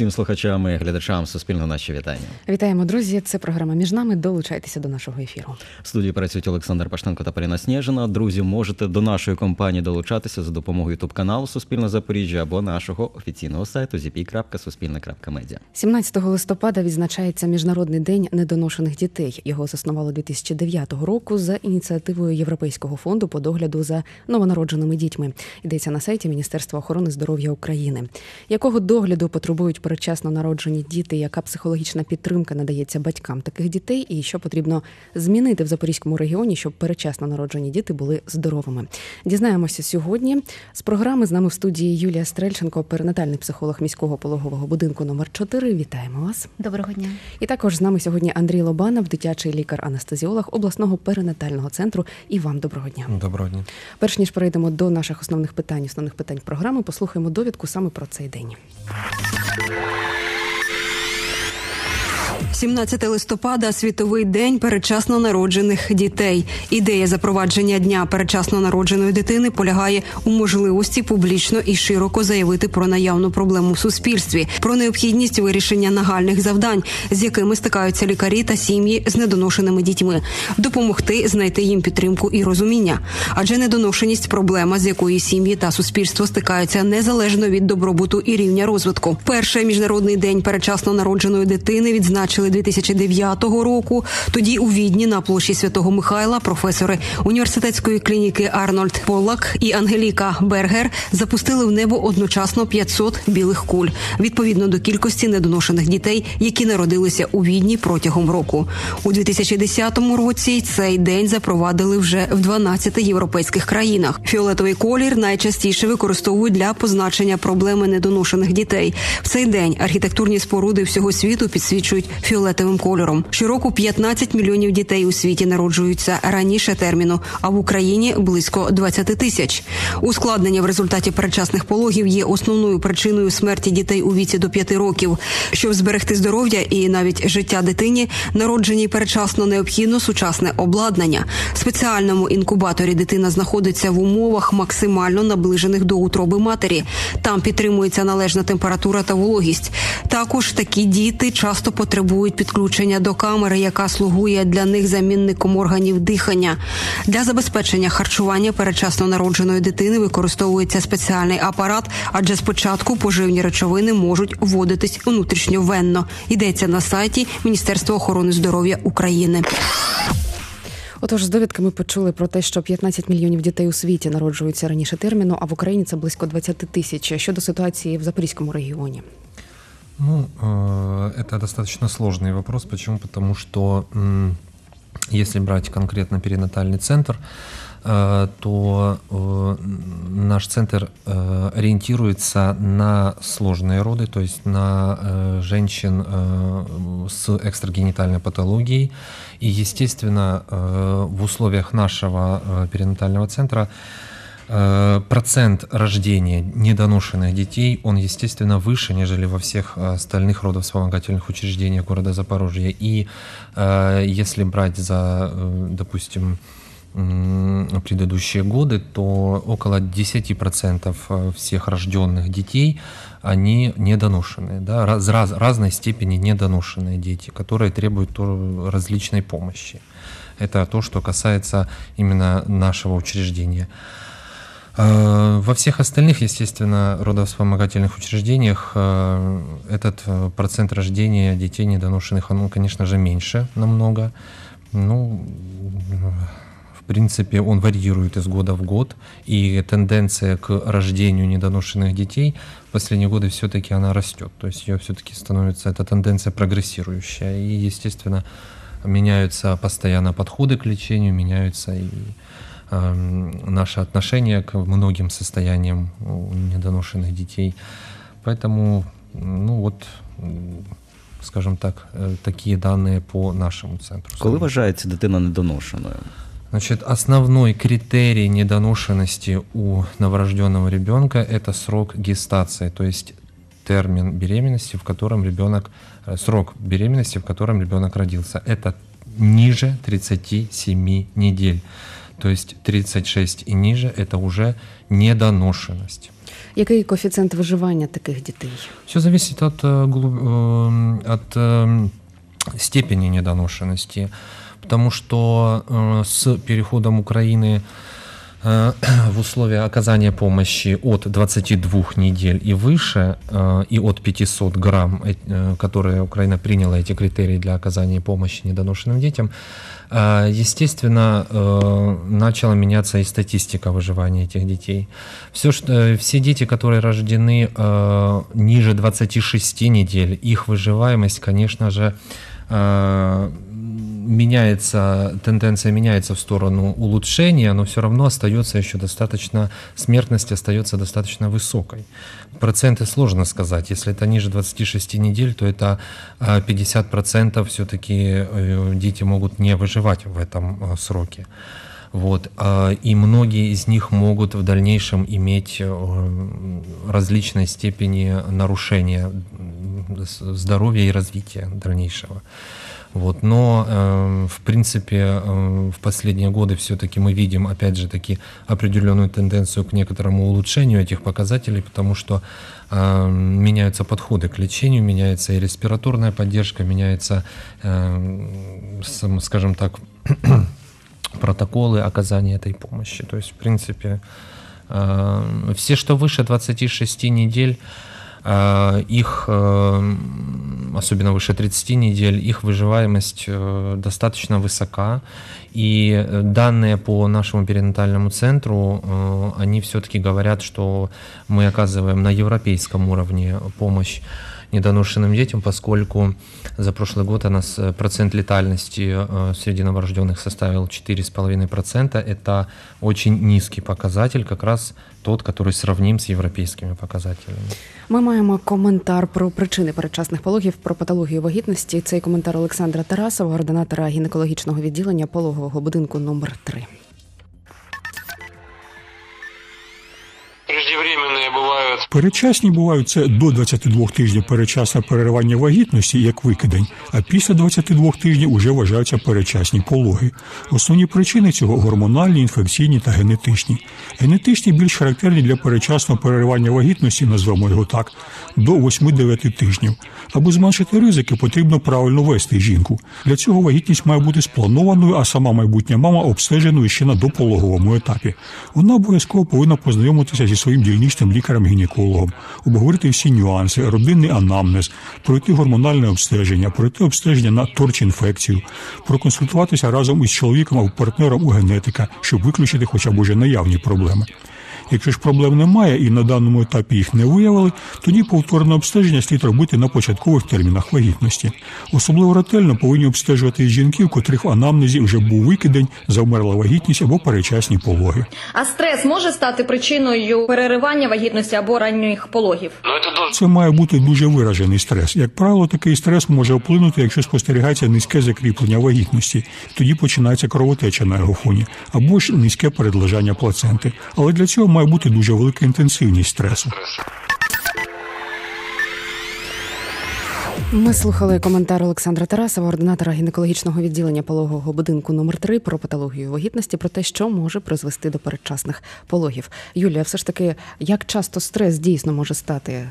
Всім слухачам і глядачам Суспільного наші вітання. Вітаємо, друзі. Це програма між нами. Долучайтеся до нашого ефіру. В студії працюють Олександр Паштенко та Поліна Снежина. Друзі, можете до нашої компанії долучатися за допомогою ютуб каналу Суспільне Запоріжжя або нашого офіційного сайту zp.suspilne.media. 17 листопада відзначається Міжнародний день недоношених дітей. Його заснували 2009 року за ініціативою Європейського фонду по догляду за новонародженими дітьми. Йдеться на сайті Міністерства охорони здоров'я України. Якого догляду потребують передчасно народжені діти, яка психологічна підтримка надається батькам таких дітей, і що потрібно змінити в Запорізькому регіоні, щоб передчасно народжені діти були здоровими. Дізнаємося сьогодні. З програми з нами в студії Юлія Стрельченко, перинатальний психолог міського пологового будинку номер 4 Вітаємо вас. Доброго дня. І також з нами сьогодні Андрій Лобанов, дитячий лікар-анестезіолог обласного перинатального центру. І вам доброго дня. Доброго дня. Перш ніж перейдемо до наших основних питань, основних питань програми, послухаємо довідку саме про цей день. Bye. 17 листопада світовий день передчасно народжених дітей. Ідея запровадження дня передчасно народженої дитини полягає у можливості публічно і широко заявити про наявну проблему в суспільстві, про необхідність вирішення нагальних завдань, з якими стикаються лікарі та сім'ї з недоношеними дітьми, допомогти знайти їм підтримку і розуміння. Адже недоношеність проблема, з якої сім'ї та суспільство стикаються незалежно від добробуту і рівня розвитку. Перший міжнародний день передчасно народженої дитини відзначили 2009 року. Тоді у відні на площі Святого Михайла професори університетської клініки Арнольд Поллак і Ангеліка Бергер запустили в небо одночасно 500 білих куль відповідно до кількості недоношених дітей, які народилися у відні протягом року. У 2010 році цей день запровадили вже в 12 європейських країнах. Фіолетовий колір найчастіше використовують для позначення проблеми недоношених дітей. В цей день архітектурні споруди всього світу підсвічують фіолетовим кольором. Щороку 15 мільйонів дітей у світі народжуються раніше терміну, а в Україні близько 20 тисяч. Ускладнення в результаті передчасних пологів є основною причиною смерті дітей у віці до 5 років. Щоб зберегти здоров'я і навіть життя дитині, народженій передчасно необхідно сучасне обладнання. В спеціальному інкубаторі дитина знаходиться в умовах максимально наближених до утроби матері. Там підтримується належна температура та вологість. Також такі діти часто потребують підключення до камери, яка слугує для них замінником органів дихання. Для забезпечення харчування передчасно народженої дитини використовується спеціальний апарат, адже спочатку поживні речовини можуть вводитись внутрішньовенно. Йдеться на сайті Міністерства охорони здоров'я України. Отож, з довідки ми почули про те, що 15 мільйонів дітей у світі народжуються раніше терміну, а в Україні це близько 20 тисяч. Щодо ситуації в Запорізькому регіоні. Ну, это достаточно сложный вопрос. Почему? Потому что если брать конкретно перинатальный центр, то наш центр ориентируется на сложные роды, то есть на женщин с экстрагенитальной патологией. И, естественно, в условиях нашего перинатального центра процент рождения недоношенных детей, он, естественно, выше, нежели во всех остальных родовспомогательных учреждениях города Запорожья. И если брать за, допустим, предыдущие годы, то около 10% всех рожденных детей, они недоношенные, да, раз, раз, разной степени недоношенные дети, которые требуют различной помощи. Это то, что касается именно нашего учреждения. Во всех остальных, естественно, родовспомогательных учреждениях этот процент рождения детей недоношенных, он, конечно же, меньше намного. Ну, в принципе, он варьирует из года в год, и тенденция к рождению недоношенных детей в последние годы все-таки она растет. То есть ее все-таки становится, эта тенденция прогрессирующая. И, естественно, меняются постоянно подходы к лечению, меняются и наше отношение к многим состояниям недоношенных детей. Поэтому, ну вот, скажем так, такие данные по нашему центру. Коли вважається дитина недоношеною? Значит, основной критерий недоношенности у новорожденного ребенка – это срок гестации, то есть термин беременности, в котором ребенок, э, срок беременности, в котором ребенок родился. Это ниже 37 недель. То есть 36 и ниже – это уже недоношенность. Який коефіцієнт виживання таких дітей? Все зависит от, э, глуб- э, от э, степени недоношенности, потому что э, с переходом Украины э, в условия оказания помощи от 22 недель и выше, э, и от 500 грамм, э, э, которые Украина приняла эти критерии для оказания помощи недоношенным детям, э, естественно, э, начала меняться и статистика выживания этих детей. Все, что, э, все дети, которые рождены э, ниже 26 недель, их выживаемость, конечно же, э, меняется, тенденция меняется в сторону улучшения, но все равно остается еще достаточно, смертность остается достаточно высокой. Проценты сложно сказать. Если это ниже 26 недель, то это а, 50% все-таки дети могут не выживать в этом а, сроке. Вот. а, И многие из них могут в дальнейшем иметь э, различной степени нарушения здоровья и развития дальнейшего. Вот. Но, э, в принципе, э, в последние годы все-таки мы видим, опять же, таки определенную тенденцию к некоторому улучшению этих показателей, потому что э, меняются подходы к лечению, меняется и респираторная поддержка, меняется, э, сам- скажем так, протоколы оказания этой помощи. То есть, в принципе, э, все, что выше 26 недель, их, э, особенно выше 30 недель, их выживаемость э, достаточно высока. И э, данные по нашему перинатальному центру, э, они все-таки говорят, что мы оказываем на европейском уровне помощь недоношенным детям, поскольку за прошлый год у нас э, процент летальности э, среди новорожденных составил 4,5%. Это очень низкий показатель, как раз тот, который сравним с европейскими показателями. Ми маємо коментар про причини передчасних пологів, про патологію вагітності. Цей коментар Олександра Тарасова, ординатора гінекологічного відділення пологового будинку номер 3 Преждевременные бывают Передчасні бувають це до 22 тижнів передчасне переривання вагітності як викидень, а після 22 тижнів уже вважаються передчасні пологи. Основні причини цього гормональні, інфекційні та генетичні. Генетичні більш характерні для передчасного переривання вагітності, назвемо його так, до 8-9 тижнів. Аби зменшити ризики, потрібно правильно вести жінку. Для цього вагітність має бути спланованою, а сама майбутня мама обстеженою ще на допологовому етапі. Вона обов'язково повинна познайомитися зі своїм дільничним лікарем-гінекологом, обговорити всі нюанси, родинний анамнез, пройти гормональне обстеження, пройти обстеження на торч-інфекцію, проконсультуватися разом із чоловіком або партнером у генетика, щоб виключити хоча б уже наявні проблеми. Якщо ж проблем немає і на даному етапі їх не виявили, тоді повторне обстеження слід робити на початкових термінах вагітності. Особливо ретельно повинні обстежувати жінки, у котрих в анамнезі вже був викидень, завмерла вагітність або перечасні пологи. А стрес може стати причиною переривання вагітності або ранніх пологів? Должен Це має бути дуже виражений стрес. Як правило, такий стрес може вплинути, якщо спостерігається низьке закріплення вагітності. Тоді починається кровотеча на його фоні, або ж низьке передлежання плаценти. Але для цього має бути дуже велика інтенсивність стресу. Ми слухали коментар Олександра Тарасова, ординатора гінекологічного відділення пологового будинку номер 3 про патологію вагітності, про те, що може призвести до передчасних пологів. Юлія, все ж таки, як часто стрес дійсно може стати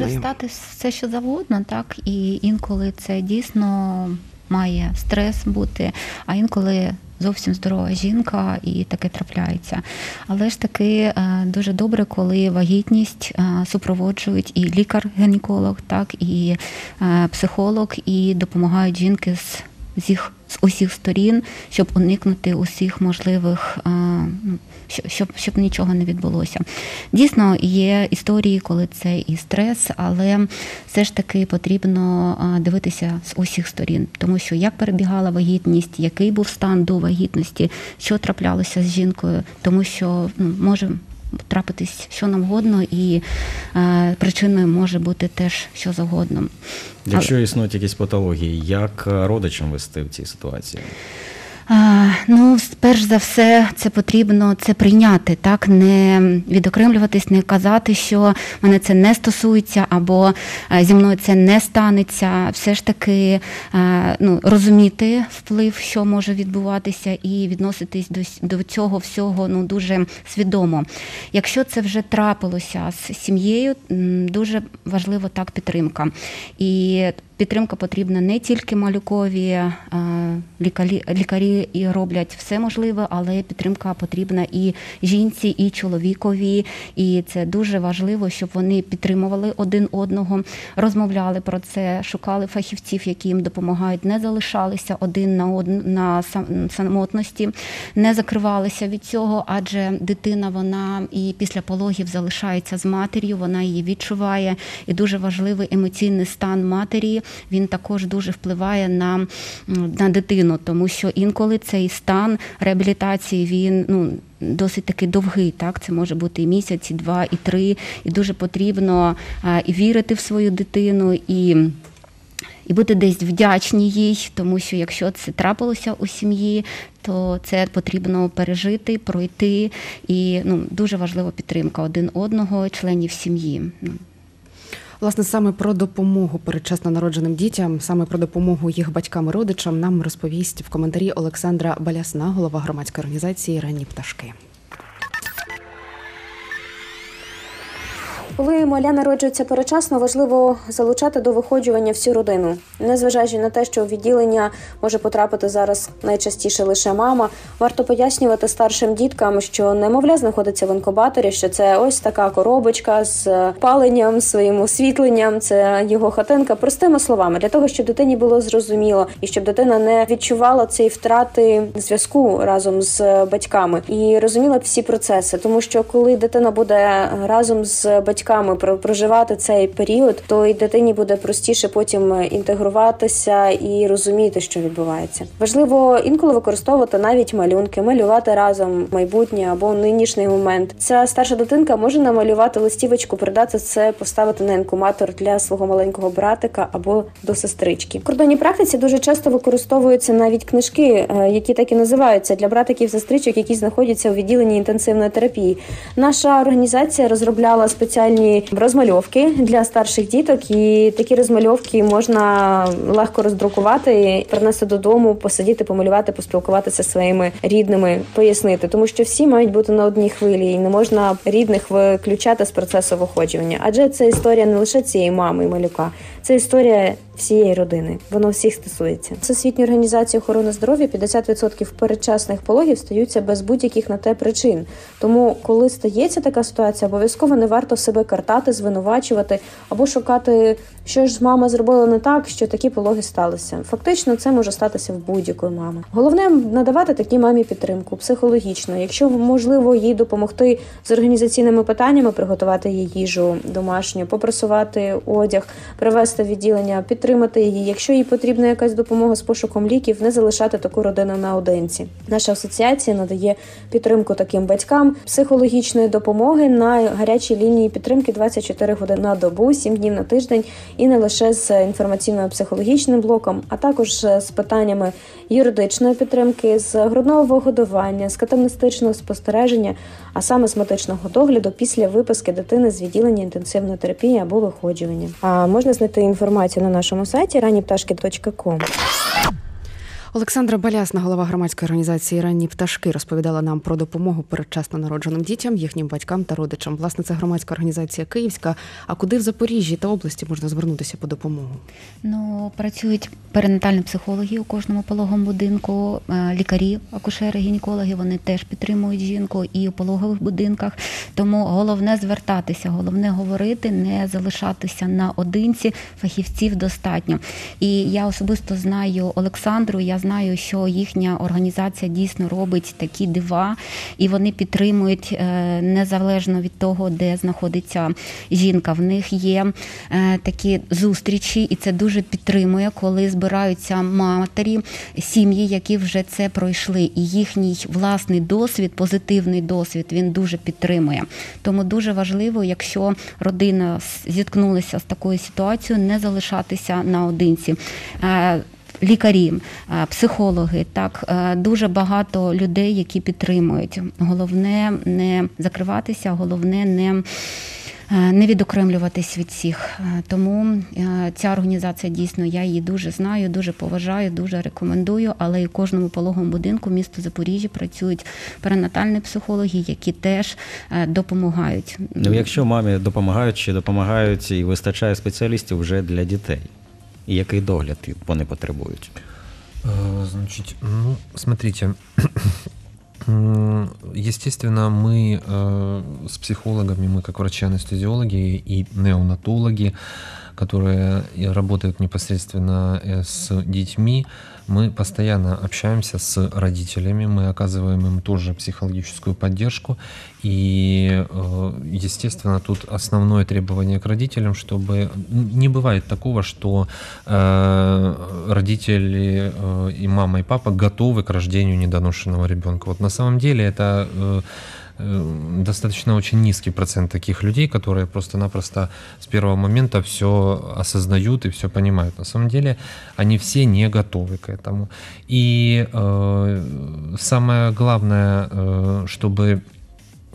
Може стати все, що завгодно, так і інколи це дійсно має стрес бути, а інколи зовсім здорова жінка і таке трапляється. Але ж таки е, дуже добре, коли вагітність е, супроводжують і лікар-гінеколог, так і е, психолог, і допомагають жінки з. Їх з усіх сторін, щоб уникнути усіх можливих, е, ну, щоб, щоб, щоб нічого не відбулося. Дійсно, є історії, коли це і стрес, але все ж таки потрібно е, дивитися з усіх сторін, тому що як перебігала вагітність, який був стан до вагітності, що траплялося з жінкою, тому що ну, може трапитись що нам угодно, і е, причиною може бути теж що завгодно. Якщо існують якісь патології, як е, родичам вести в цій ситуації? Ну, перш за все, це потрібно це прийняти, так не відокремлюватись, не казати, що мене це не стосується, або е, зі мною це не станеться. Все ж таки е, ну, розуміти вплив, що може відбуватися, і відноситись до, до цього всього ну дуже свідомо. Якщо це вже трапилося з сім'єю, дуже важливо так підтримка. І Підтримка потрібна не тільки малюкові, е, лікарі, лікарі і роблять все можливе, але підтримка потрібна і жінці, і чоловікові. І це дуже важливо, щоб вони підтримували один одного, розмовляли про це, шукали фахівців, які їм допомагають, не залишалися один на од... на самотності, не закривалися від цього, адже дитина вона і після пологів залишається з матір'ю, вона її відчуває, і дуже важливий емоційний стан матері. Він також дуже впливає на, на дитину, тому що інколи цей стан реабілітації він ну. Досить таки довгий, так це може бути і місяць, і два, і три. І дуже потрібно і вірити в свою дитину, і і бути десь вдячні їй, тому що якщо це трапилося у сім'ї, то це потрібно пережити, пройти. І ну, дуже важлива підтримка один одного, членів сім'ї. Власне, саме про допомогу передчасно народженим дітям, саме про допомогу їх батькам і родичам нам розповість в коментарі Олександра Балясна, голова громадської організації Ранні пташки. Коли маля народжується перечасно, важливо залучати до виходжування всю родину, незважаючи на те, що у відділення може потрапити зараз найчастіше лише мама. Варто пояснювати старшим діткам, що немовля знаходиться в інкубаторі, що це ось така коробочка з паленням, своїм освітленням, це його хатинка. Простими словами, для того, щоб дитині було зрозуміло і щоб дитина не відчувала цієї втрати зв'язку разом з батьками і розуміла всі процеси, тому що коли дитина буде разом з батьками про- проживати цей період, то і дитині буде простіше потім інтегруватися і розуміти, що відбувається. Важливо інколи використовувати навіть малюнки, малювати разом майбутнє або нинішній момент. Ця старша дитинка може намалювати листівочку, передати це, поставити на інкубатор для свого маленького братика або до сестрички. В кордонній практиці дуже часто використовуються навіть книжки, е, які так і називаються для братиків сестричок, які знаходяться у відділенні інтенсивної терапії. Наша організація розробляла спеціальні розмальовки для старших діток, і такі розмальовки можна легко роздрукувати, принести додому, посидіти, помалювати, поспілкуватися зі своїми рідними, пояснити, тому що всі мають бути на одній хвилі, і не можна рідних виключати з процесу виходжування. Адже це історія не лише цієї мами і малюка, це історія всієї родини. Воно всіх стосується. Всесвітньої організації охорони здоров'я 50% передчасних пологів стаються без будь-яких на те причин. Тому, коли стається така ситуація, обов'язково не варто себе картати, звинувачувати або шукати, що ж мама зробила не так, що такі пологи сталися. Фактично, це може статися в будь-якої мами. Головне надавати такій мамі підтримку психологічно, якщо можливо їй допомогти з організаційними питаннями, приготувати їй їжу домашню, попрасувати одяг, привести відділення, підтримати її. Якщо їй потрібна якась допомога з пошуком ліків, не залишати таку родину наодинці. Наша асоціація надає підтримку таким батькам психологічної допомоги на гарячій лінії підтримки 24 години на добу, 7 днів на тиждень, і не лише з інформаційно-психологічним блоком, а також з питаннями юридичної підтримки, з грудного вигодування, з катамнестичного спостереження, а саме з медичного догляду після виписки дитини з відділення інтенсивної терапії або виходжування. А можна знайти інформацію на нашому сайті ранніпташки.ком. Олександра Балясна, голова громадської організації Ранні пташки, розповідала нам про допомогу передчасно народженим дітям, їхнім батькам та родичам. Власне, це громадська організація Київська. А куди в Запоріжжі та області можна звернутися по допомогу? Ну, працюють перинатальні психологи у кожному пологовому будинку, е, лікарі, акушери, гінекологи, вони теж підтримують жінку і у пологових будинках. Тому головне звертатися, головне говорити, не залишатися наодинці, фахівців достатньо. І я особисто знаю Олександру, я знаю, що їхня організація дійсно робить такі дива, і вони підтримують е, незалежно від того, де знаходиться жінка. В них є е, такі зустрічі, і це дуже підтримує, коли збираються матері, сім'ї, які вже це пройшли, і їхній власний досвід, позитивний досвід, він дуже підтримує. Тому дуже важливо, якщо родина зіткнулася з такою ситуацією, не залишатися наодинці. Лікарі, е, психологи, так е, дуже багато людей, які підтримують. Головне не закриватися, головне не. е, Не відокремлюватись від всіх, тому ця організація дійсно я її дуже знаю, дуже поважаю, дуже рекомендую. Але і кожному пологовому будинку міста Запоріжжя працюють перинатальні психологи, які теж допомагають. Ну, якщо мамі допомагають чи допомагають і вистачає спеціалістів вже для дітей, і який догляд вони потребують? Э, Значит, ну, смотрите, М, естественно, мы э, с психологами, мы как врачи-анестезиологи и неонатологи, которые и работают непосредственно э, с детьми, мы постоянно общаемся с родителями, мы оказываем им тоже психологическую поддержку. И, э, естественно, тут основное требование к родителям, чтобы не бывает такого, что э, родители э, и мама, и папа готовы к рождению недоношенного ребенка. Вот на самом деле это достаточно очень низкий процент таких людей, которые просто-напросто с первого момента все осознают и все понимают. На самом деле они все не готовы к этому. И э, самое главное, э, чтобы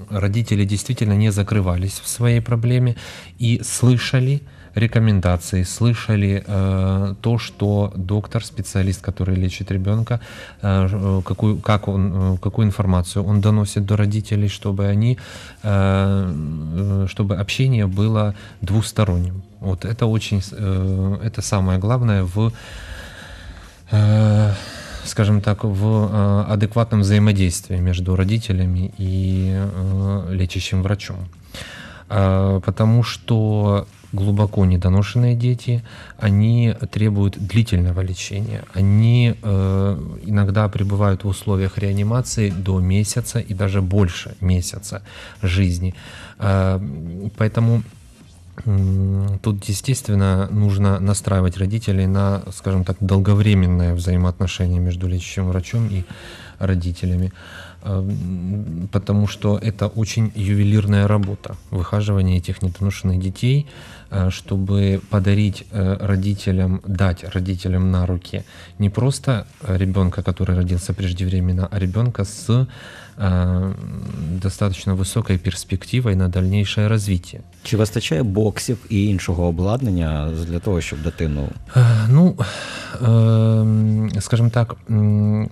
родители действительно не закрывались в своей проблеме и слышали рекомендации, слышали э, то, что доктор, специалист, который лечит ребенка, э, какую, как он, э, какую информацию он доносит до родителей, чтобы они, э, э, чтобы общение было двусторонним. Вот это очень, э, это самое главное в э, скажем так, в э, адекватном взаимодействии между родителями и э, лечащим врачом. Э, Потому что глубоко недоношенные дети, они требуют длительного лечения. Они э, иногда пребывают в условиях реанимации до месяца и даже больше месяца жизни. Э, Поэтому Тут, естественно, нужно настраивать родителей на, скажем так, долговременное взаимоотношение между лечащим врачом и родителями, потому что это очень ювелирная работа, выхаживание этих недоношенных детей, а, чтобы подарить э, родителям, дать родителям на руки не просто ребенка, который родился преждевременно, а ребенка с а, достаточно высокой перспективой на дальнейшее развитие. Чи вистачає боксів і іншого обладнання для того, щоб дитину Э, Ну, эм, скажем так, м,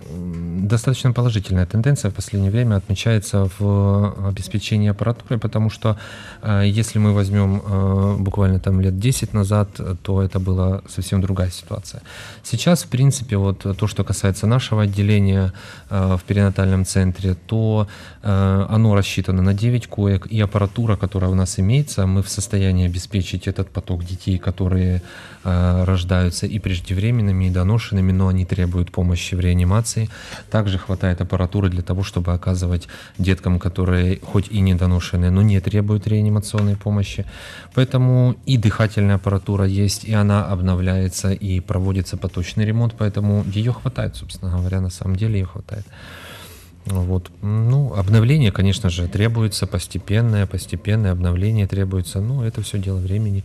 достаточно положительная тенденция в последнее время отмечается в обеспечении аппаратуры, потому что э, если мы возьмем э, буквально там лет 10 назад, то это была совсем другая ситуация. Сейчас, в принципе, вот то, что касается нашего отделения э, в перинатальном центре, то э, оно рассчитано на 9 коек, и аппаратура, которая у нас имеется, мы в состоянии обеспечить этот поток детей, которые э, рождаются и преждевременными, и доношенными, но они требуют помощи в реанимации. Также хватает аппаратуры для того, чтобы оказывать деткам, которые хоть и недоношенные, но не требуют реанимационной помощи. Поэтому и дыхательная аппаратура есть, и она обновляется, и проводится поточный ремонт, поэтому ее хватает, собственно говоря, на самом деле ее хватает. Вот. Ну, обновление, конечно же, требуется постепенное, постепенное обновление требуется. Ну, это все дело времени,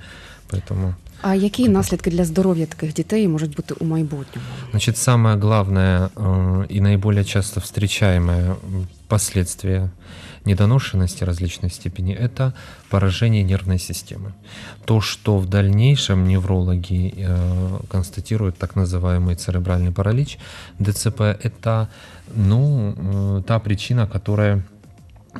поэтому... А які наслідки для здоров'я таких дітей можуть бути у майбутньому? Значит, самое главное э, и наиболее часто встречаемое м, последствие недоношенности различной степени – это поражение нервной системы. То, что в дальнейшем неврологи э, констатируют так называемый церебральный паралич, ДЦП – это ну, э, та причина, которая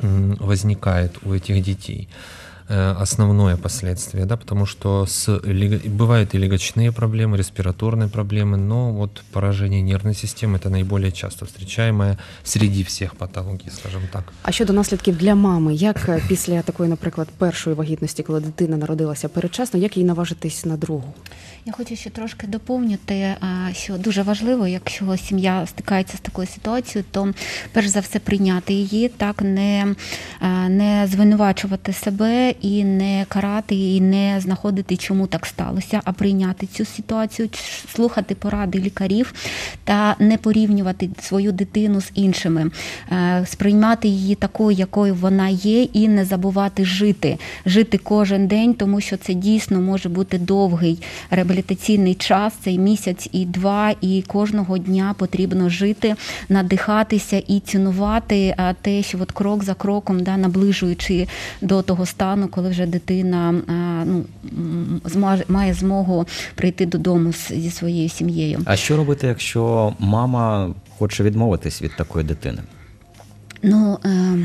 м, возникает у этих детей э, основное последствие, да, потому что с, лего- бывают и легочные проблемы, респираторные проблемы, но вот поражение нервной системы это наиболее часто встречаемое среди всех патологий, скажем так. А щодо наслідків для мами, як е, після такої, наприклад, першої вагітності, коли дитина народилася передчасно, як їй наважитись на другу? Я хочу ще трошки доповнити, що дуже важливо, якщо сім'я стикається з такою ситуацією, то перш за все прийняти її, так не, не звинувачувати себе і не карати, і не знаходити, чому так сталося, а прийняти цю ситуацію, слухати поради лікарів та не порівнювати свою дитину з іншими, Е, сприймати її такою, якою вона є, і не забувати жити, жити кожен день, тому що це дійсно може бути довгий реабілітаційний час, цей місяць і два, і кожного дня потрібно жити, надихатися і цінувати те, що от крок за кроком, да, наближуючи до того стану, коли вже дитина а, ну, має змогу прийти додому зі своєю сім'єю. А що робити, якщо мама хоче відмовитись від такої дитини? Ну, е,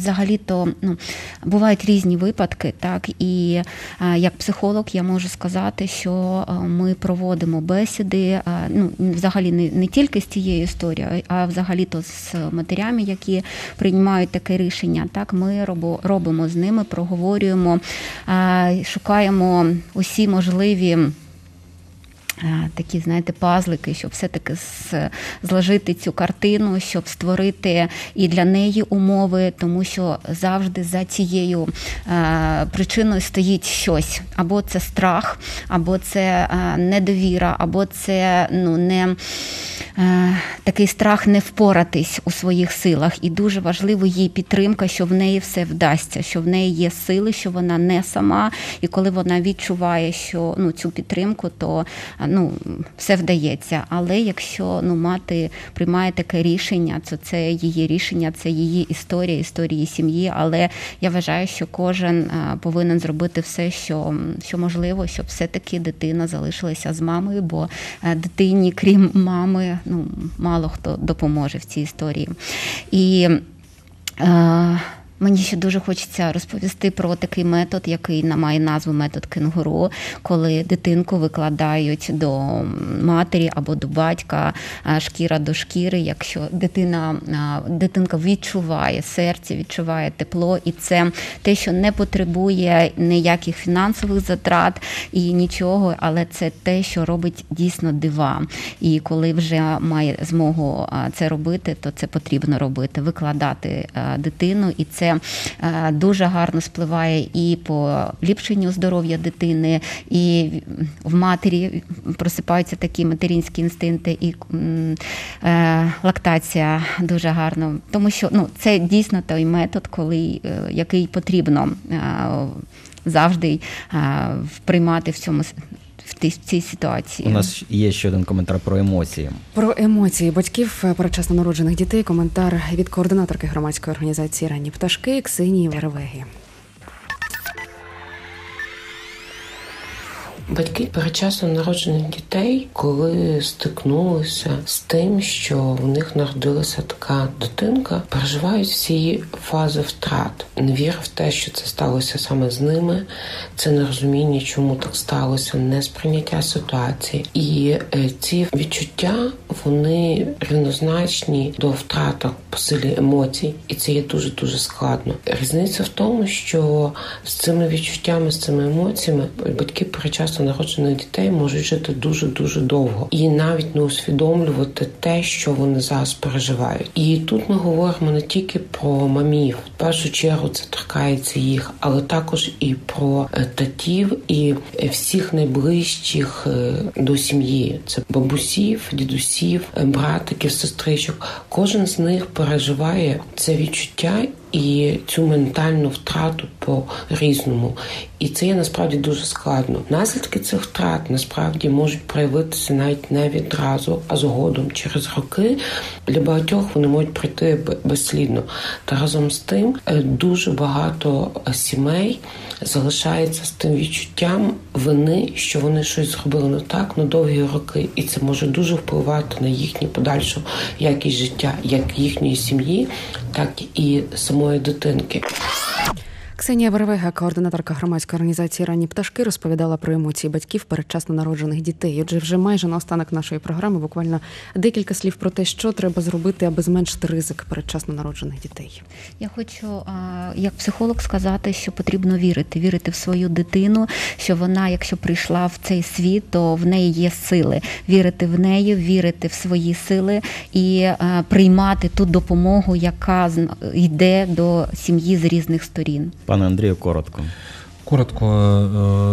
взагалі-то ну, бувають різні випадки, так і е, як психолог я можу сказати, що е, ми проводимо бесіди, е, ну, взагалі не, не тільки з цією історією, а взагалі-то з матерями, які приймають таке рішення. Так, ми робимо з ними, проговорюємо, шукаємо усі можливі. Такі, знаєте, пазлики, щоб все-таки зложити цю картину, щоб створити і для неї умови, тому що завжди за цією причиною стоїть щось. Або це страх, або це недовіра, або це ну, не такий страх не впоратись у своїх силах. І дуже важливо їй підтримка, що в неї все вдасться, що в неї є сили, що вона не сама. І коли вона відчуває, що ну, цю підтримку, то ну, все вдається. Але якщо ну, мати приймає таке рішення, то це її рішення, це її історія, історії сім'ї. Але я вважаю, що кожен повинен зробити все, що, що можливо, щоб все-таки дитина залишилася з мамою, бо е, дитині, крім мами, ну, мало хто допоможе в цій історії. І е, Мені ще дуже хочеться розповісти про такий метод, який має назву метод кенгуру, коли дитинку викладають до матері або до батька шкіра до шкіри. Якщо дитина дитинка відчуває серце, відчуває тепло, і це те, що не потребує ніяких фінансових затрат і нічого, але це те, що робить дійсно дива. І коли вже має змогу це робити, то це потрібно робити, викладати дитину, і це а, дуже гарно спливає і по ліпшенню здоров'я дитини, і в матері просипаються такі материнські інстинкти, і е, лактація дуже гарно. Тому що ну, це дійсно той метод, коли, е, який потрібно е, завжди е, приймати в цьому в в цій ситуації. У нас є ще один коментар про емоції. Про емоції батьків е, передчасно народжених дітей. Коментар від координаторки громадської організації Ранні пташки Ксенії Веревегі. Батьки передчасно народжених дітей, коли стикнулися з тим, що в них народилася така дитинка, переживають всі фази втрат. Невіра в те, що це сталося саме з ними, це нерозуміння, чому так сталося, несприйняття ситуації. І е, ці відчуття вони рівнозначні до втрати по силі емоцій, і це є дуже дуже складно. Різниця в тому, що з цими відчуттями, з цими емоціями батьки перечасно народжених дітей можуть жити дуже дуже довго і навіть не усвідомлювати те, що вони зараз переживають. І тут ми говоримо не тільки про мамів, в першу чергу це торкається їх, але також і про е, татів і всіх найближчих е, до сім'ї. Це бабусів, дідусів, е, братиків, сестричок. Кожен з них переживає це відчуття і цю ментальну втрату по різному. І це є насправді дуже складно. Наслідки цих втрат насправді можуть проявитися навіть не відразу, а згодом через роки. Для багатьох вони можуть пройти безслідно. Та разом з тим е, дуже багато е, сімей залишається з тим відчуттям вини, що вони щось зробили не так на довгі роки, і це може дуже впливати на їхню подальшу якість життя, як їхньої сім'ї, так і самої дитинки. Ксенія Веревега, координаторка громадської організації Ранні пташки, розповідала про емоції батьків передчасно народжених дітей. Отже, вже майже на останок нашої програми буквально декілька слів про те, що треба зробити, аби зменшити ризик передчасно народжених дітей. Я хочу як психолог сказати, що потрібно вірити, вірити в свою дитину, що вона, якщо прийшла в цей світ, то в неї є сили. Вірити в неї, вірити в свої сили і приймати ту допомогу, яка йде до сім'ї з різних сторін. Пане Андрію, коротко. Коротко, е,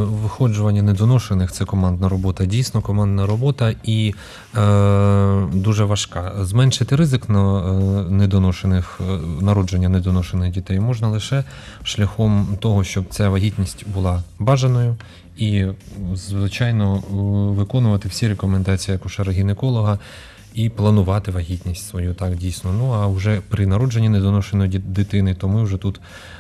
виходжування недоношених це командна робота. Дійсно, командна робота і е, дуже важка. Зменшити ризик на е, недоношених е, народження недоношених дітей можна лише шляхом того, щоб ця вагітність була бажаною, і, звичайно, е, виконувати всі рекомендації акушера-гінеколога. І планувати вагітність свою так дійсно. Ну а вже при народженні недоношеної дитини, то ми вже тут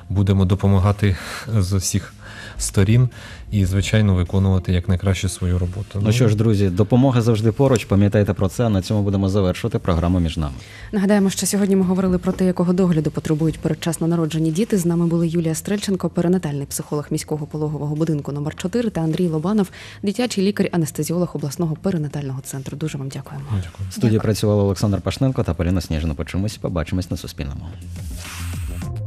будемо допомагати з усіх сторін і, звичайно, виконувати якнайкраще свою роботу. Ну що ж, друзі, допомога завжди поруч. Пам'ятайте про це. На цьому будемо завершувати програму між нами. Нагадаємо, що сьогодні ми говорили про те, якого догляду потребують передчасно народжені діти. З нами були Юлія Стрельченко, перинатальний психолог міського пологового будинку номер 4 та Андрій Лобанов, дитячий лікар-анестезіолог обласного перинатального центру. Дуже вам дякуємо. Дякую. В студії працювали Олександр Пашненко та Поліна Сніжина. Почуємось, побачимось на Суспільному.